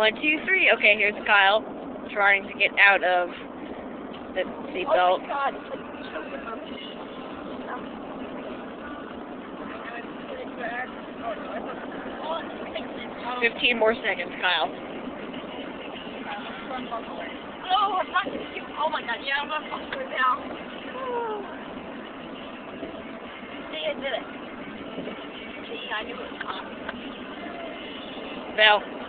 One, two, three. Okay, here's Kyle trying to get out of the Oh seatbelt. my god, like choking. Fifteen more seconds, Kyle. Oh, I'm not gonna keep, oh my god, yeah, I'm gonna fuck her now. See, I did it. See, I knew it was coming. Bell.